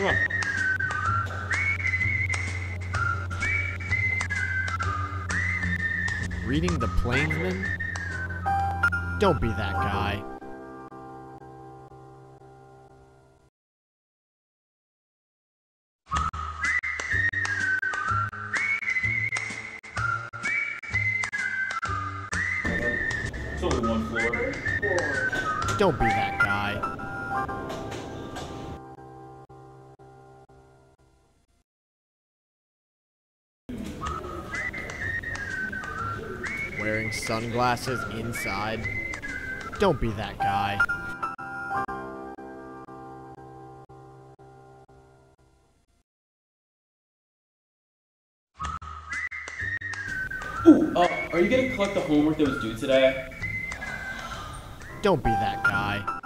Come on. Reading the Plainsman? Don't be that guy. It's only one floor. Don't be that guy. Wearing sunglasses inside? Don't be that guy. Ooh, uh, are you gonna collect the homework that was due today? Don't be that guy.